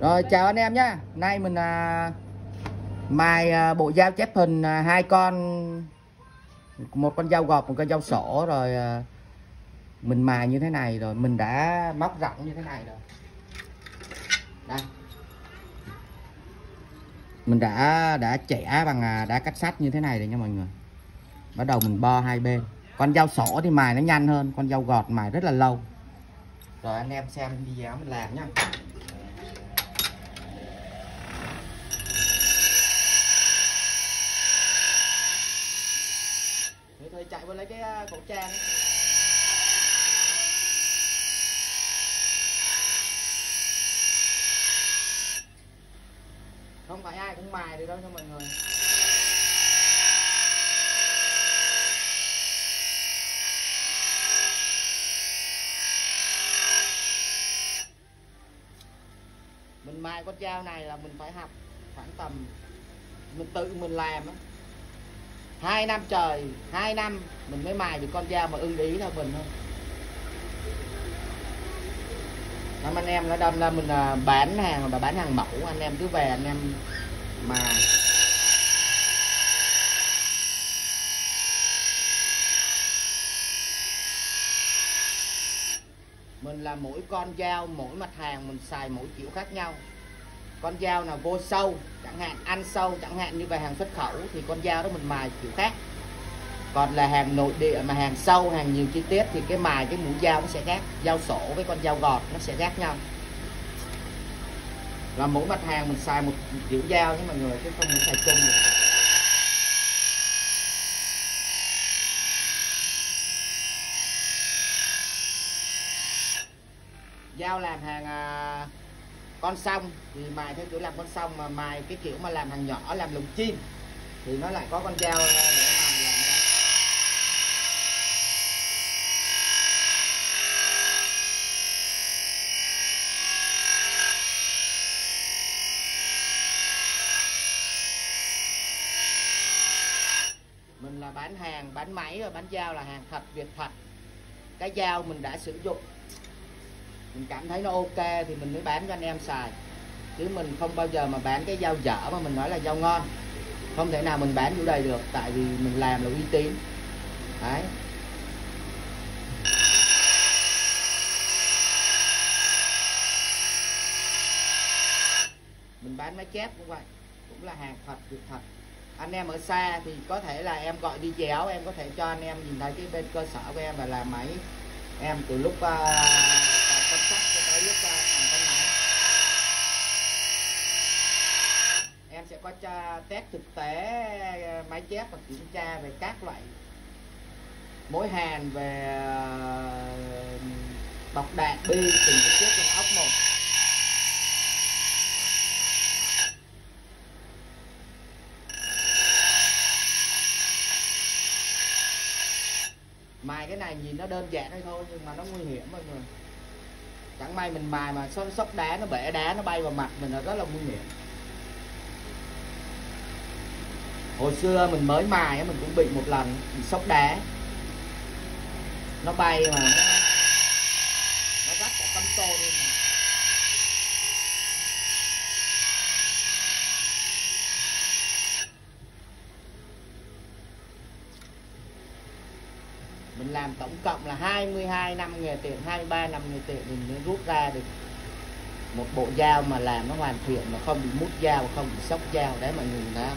Rồi chào anh em nhé Nay mình à, mài à, bộ dao chép hình à, hai con một con dao gọt một con dao sổ rồi à, mình mài như thế này rồi mình đã móc rộng như thế này rồi. Đây. Mình đã đã chẻ bằng à, đá cắt sắt như thế này rồi nha mọi người. Bắt đầu mình bo hai bên. Con dao sổ thì mài nó nhanh hơn con dao gọt mài rất là lâu. Rồi anh em xem video mình làm nhá. Thì thôi, chạy qua lấy cái à, khẩu trang ấy. không phải ai cũng mài được đâu cho mọi người mình mài con dao này là mình phải học khoảng tầm, mình tự mình làm á hai năm trời, hai năm, mình mới mài được con dao mà ưng ý theo mình thôi. Năm anh em nó đâm ra mình à, bán hàng và bán hàng mẫu, anh em cứ về, anh em mà mình là mỗi con dao, mỗi mặt hàng, mình xài mỗi kiểu khác nhau con dao nào vô sâu chẳng hạn ăn sâu chẳng hạn như về hàng xuất khẩu thì con dao đó mình mài kiểu khác. Còn là hàng nội địa mà hàng sâu hàng nhiều chi tiết thì cái mài cái mũi dao nó sẽ khác. Dao sổ với con dao gọt nó sẽ khác nhau. Là mỗi mặt hàng mình xài một kiểu dao nhé mọi người chứ không mình xài chung. Được dao làm hàng à, con sông thì mài theo kiểu làm con sông mà mài cái kiểu mà làm hàng nhỏ, làm lồng chim. Thì nó lại có con dao để mài mình là bán hàng, bán máy và bán dao là hàng thật việt thật. Cái dao mình đã sử dụng mình cảm thấy nó ok thì mình mới bán cho anh em xài. Chứ mình không bao giờ mà bán cái dao dở mà mình nói là dao ngon. Không thể nào mình bán chỗ đây được tại vì mình làm là uy tín. Đấy. Mình bán máy chép cũng vậy cũng là hàng thật việc thật. Anh em ở xa thì có thể là em gọi đi chéo em có thể cho anh em nhìn thấy cái bên cơ sở của em và làm máy. Em từ lúc uh, sẽ có cho test thực tế ờ, máy chép và kiểm tra về các loại mối hàn về ờ, bọc đạn bi từng cái chiếc trong ốc một. Mài cái này nhìn nó đơn giản thôi thôi nhưng mà nó nguy hiểm mọi người. Chẳng may mình mài mà sóc đá nó bể đá, nó bay vào mặt mình là rất là nguy hiểm. Hồi xưa mình mới mài á, mình cũng bị một lần bị sốc đá. Nó bay mà. Nó, nó rách cả tấm tô luôn mà. Mình làm tổng cộng là 22 năm nghề tiện 23 năm nghề tiện mình mới rút ra được một bộ dao mà làm nó hoàn thiện mà không bị mút dao không bị sốc dao đấy mọi người đó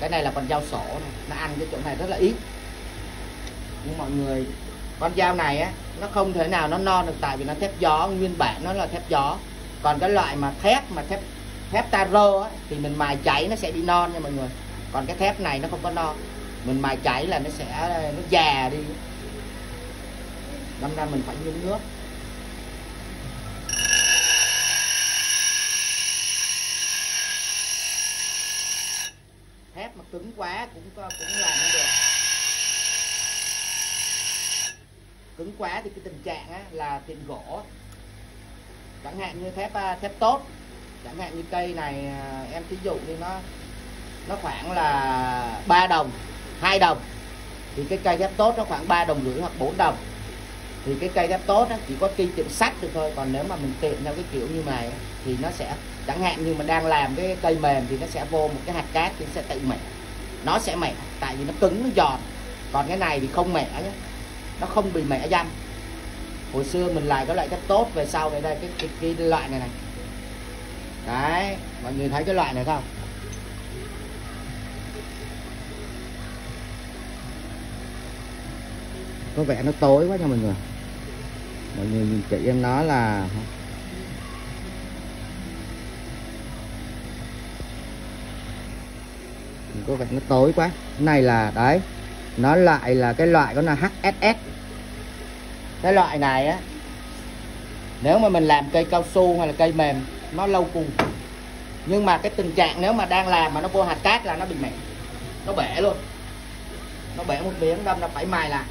cái này là con dao sổ này. nó ăn cái chỗ này rất là ít. Nhưng mọi người con dao này á nó không thể nào nó non được tại vì nó thép gió nguyên bản nó là thép gió. Còn cái loại mà thép mà thép thép taro á, thì mình mài cháy nó sẽ bị non nha mọi người. Còn cái thép này nó không có non mình mài cháy là nó sẽ nó già đi. Năm nay mình phải nhúng nước thép mà cứng quá cũng cũng làm không được. Cứng quá thì cái tình trạng á, là tiền gỗ. Chẳng hạn như thép à, thép tốt chẳng hạn như cây này à, em thí dụ như nó nó khoảng là 3 đồng 2 đồng thì cái cây thép tốt nó khoảng 3 đồng rưỡi hoặc 4 đồng. Thì cái cây thép tốt á, chỉ có kinh tiệm sắt được thôi còn nếu mà mình tiệm theo cái kiểu như này thì nó sẽ chẳng hạn như mình đang làm cái cây mềm thì nó sẽ vô một cái hạt cát thì nó sẽ tự mẻ nó sẽ mẻ tại vì nó cứng nó giòn. Còn cái này thì không mẻ nhé. Nó không bị mẻ dăm. Hồi xưa mình lại có loại rất tốt về sau này đây cái, cái, cái, cái loại này này. Đấy mọi người thấy cái loại này không? Có vẻ nó tối quá nha mọi người. Mọi người nhìn chị em nó là có vẻ nó tối quá. Cái này là, đấy, nó lại là cái loại đó là HSS cái loại này á, nếu mà mình làm cây cao su hay là cây mềm, nó lâu cùng. Nhưng mà cái tình trạng nếu mà đang làm mà nó vô hạt cát là nó bị mẻ, nó bể luôn. Nó bể một miếng đâm nó phải mài lại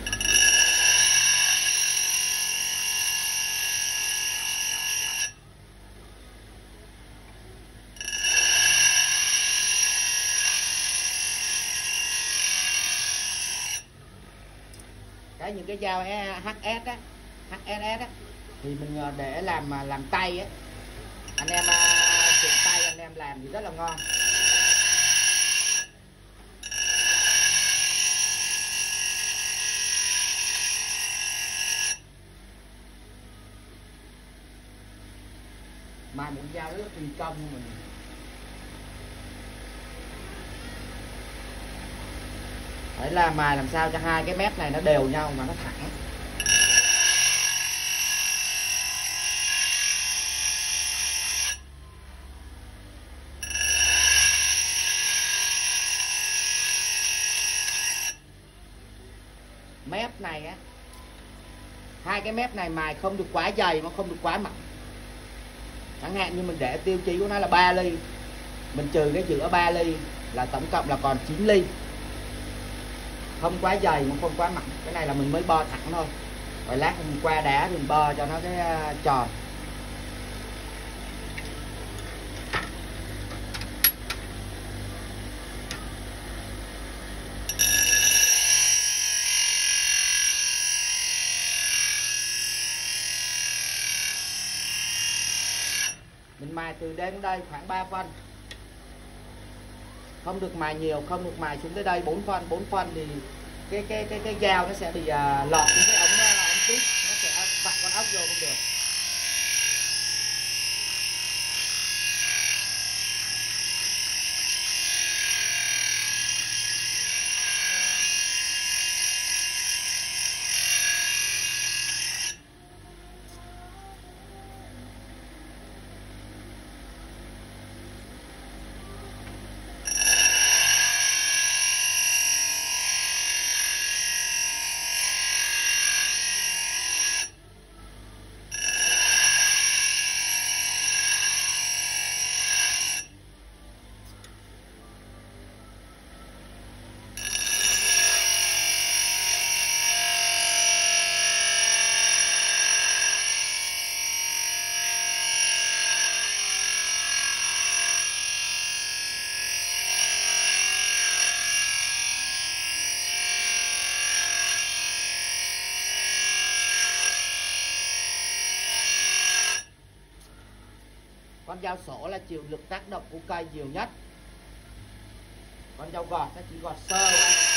cái những cái dao HS á HSS á. Thì mình ờ, để làm ờ, làm tay á. Anh em ờ, dùng tay, anh em làm thì rất là ngon. Mà một dao rất là kỳ công mình. Phải làm mài làm sao cho hai cái mép này nó đều nhau mà nó thẳng. Mép này á, hai cái mép này mài không được quá dày mà không được quá mỏng. Chẳng hạn như mình để tiêu chí của nó là 3 ly, mình trừ cái giữa 3 ly là tổng cộng là còn 9 ly không quá dày mà không quá mặn. Cái này là mình mới bo thẳng thôi. Rồi lát mình qua đá mình bo cho nó cái à, tròn. Mình mài từ đến đây khoảng 3 phân không được mài nhiều không được mài xuống tới đây. Bốn phân bốn phân thì cái cái cái cái dao nó sẽ bị uh, lọt xuống cái ống uh, ống tít nó sẽ vặn con ốc vô không được. Con dao sổ là chịu lực tác động của cây nhiều nhất. Con dao gọt nó chỉ gọt sơ.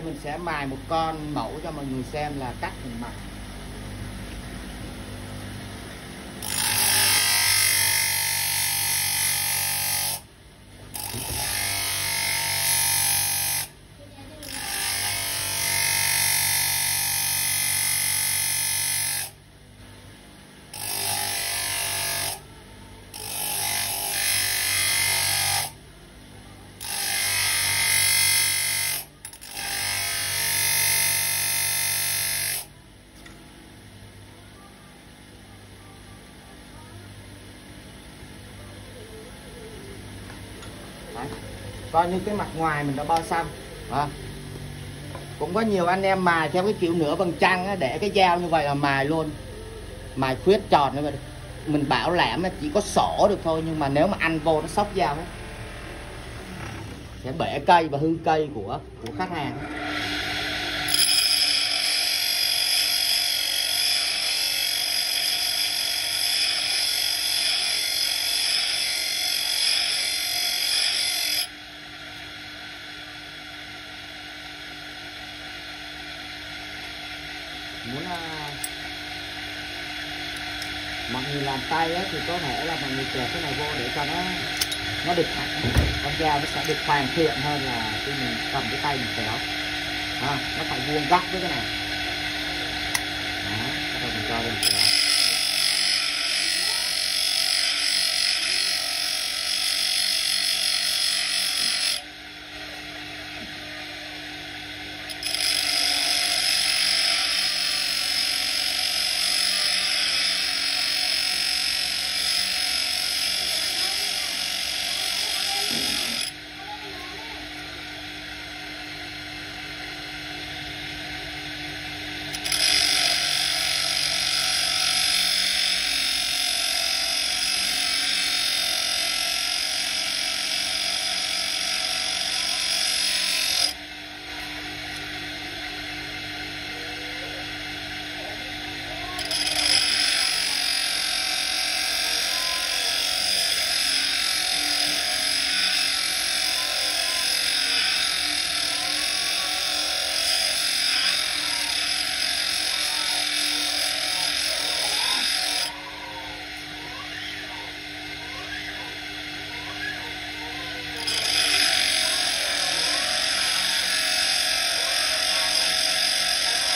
Đây mình sẽ mài một con mẫu cho mọi người xem là cách mình mài coi như cái mặt ngoài mình đã bao xong à. cũng có nhiều anh em mài theo cái kiểu nửa bằng trăng á, để cái dao như vậy là mài luôn. Mài khuyết tròn như vậy. Mình bảo lẻm là chỉ có sổ được thôi nhưng mà nếu mà ăn vô nó sóc dao á, sẽ bể cây và hư cây của của khách hàng muốn uh, mọi người làm tay á, thì có thể là mọi người kẹp cái này vô để cho nó nó được thẳng. Con dao nó sẽ được hoàn thiện hơn là khi mình cầm cái tay mình kéo. À, nó phải vuông góc với cái này đó bắt đầu mình cho lên kéo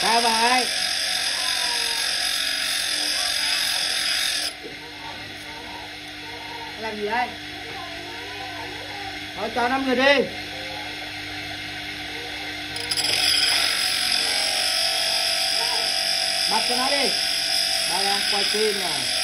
sao vậy làm gì đây? Thôi cho năm người đi. Bắt cho nó đi. Đang quay phim nè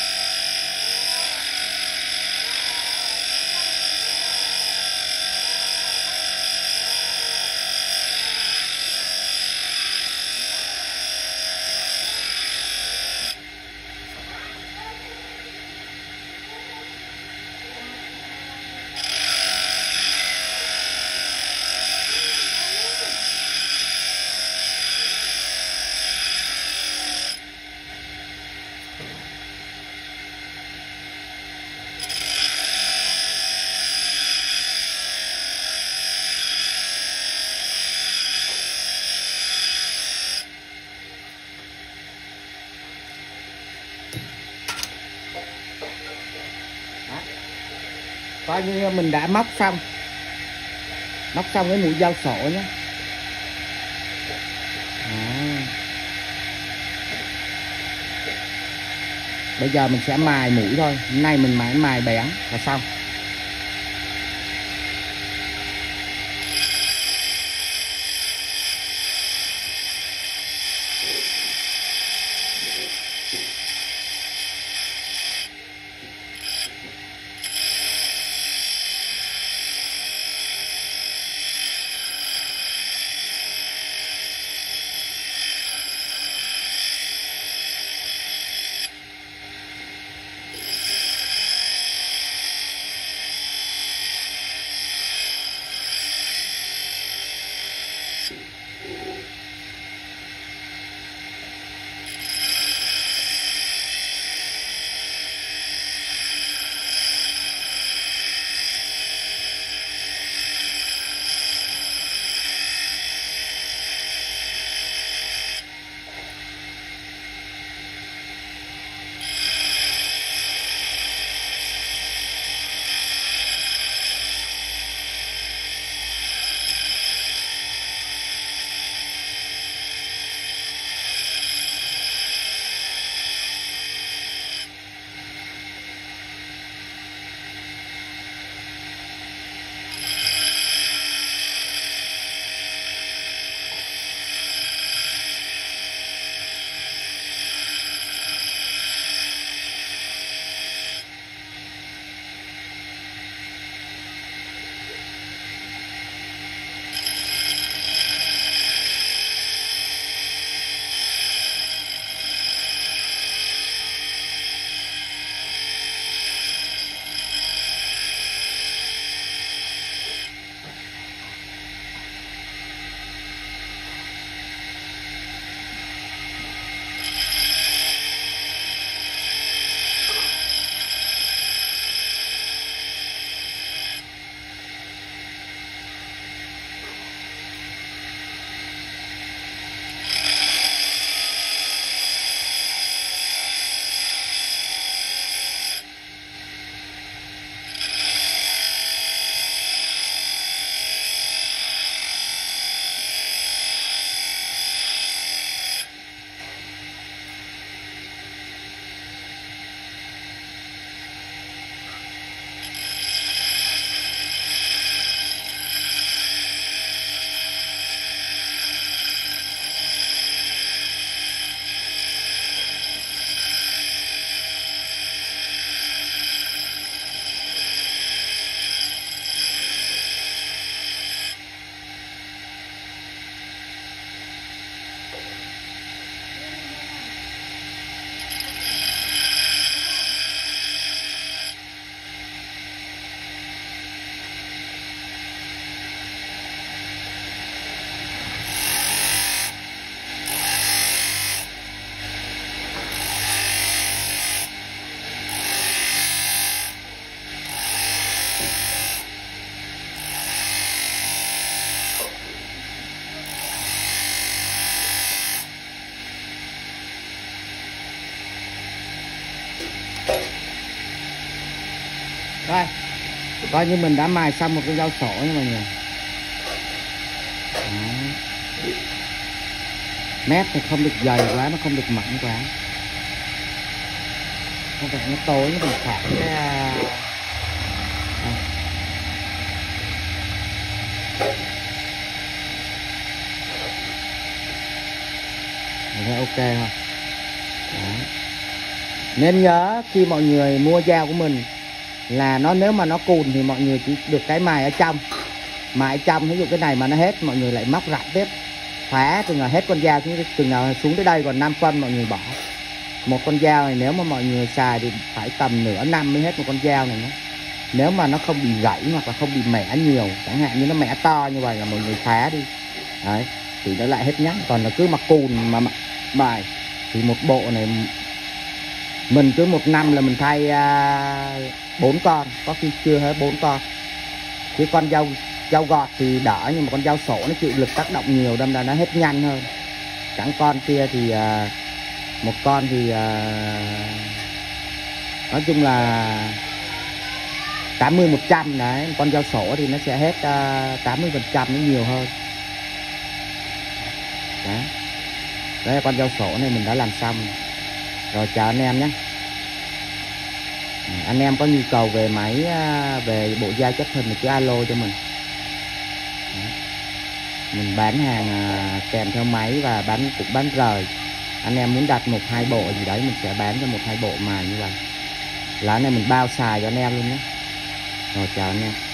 coi như à, mình đã móc xong. Móc xong cái mũi dao sổ nhé. À. bây giờ mình sẽ mài mũi thôi. Hôm nay mình mài mài bén là xong. Đây coi như mình đã mài xong một cái dao sổ nha mọi người. Đó. mép thì không được dày quá nó không được mỏng quá. Không phải nó tối nó bị phản cái à, thấy ok không? Đó. nên nhớ khi mọi người mua dao của mình là nó nếu mà nó cùn thì mọi người chỉ được cái mài ở trong. Mài ở trong ví dụ cái này mà nó hết, mọi người lại móc rạn tiếp. Phá chừng nào hết con dao xuống chừng nào xuống tới đây, còn 5 phân mọi người bỏ. Một con dao này nếu mà mọi người xài thì phải tầm nửa năm mới hết một con dao này nữa nếu mà nó không bị gãy hoặc là không bị mẻ nhiều, chẳng hạn như nó mẻ to như vậy là mọi người phá đi. Đấy, thì nó lại hết nhắn còn là cứ mặc cùn mà bài thì một bộ này mình cứ một năm là mình thay à, bốn uh, con có khi chưa hết bốn con. Chứ con dao dao gọt thì đỡ nhưng mà con dao sổ nó chịu lực tác động nhiều đâm ra nó hết nhanh hơn. Chẳng con kia thì uh, một con thì uh, nói chung là 80 100 đấy. Con dao sổ thì nó sẽ hết uh, 80 phần trăm nó nhiều hơn. Đấy. Đấy là con dao sổ này mình đã làm xong rồi chào anh em nhé. Ừ, anh em có nhu cầu về máy à, về bộ da chất hình thì cứ alo cho mình. Mình bán hàng à, kèm theo máy và bán, cũng bán rời. Anh em muốn đặt một hai bộ gì đấy, mình sẽ bán cho một hai bộ mà như vậy. Lá này mình bao xài cho anh em luôn nhé. Rồi chào anh em.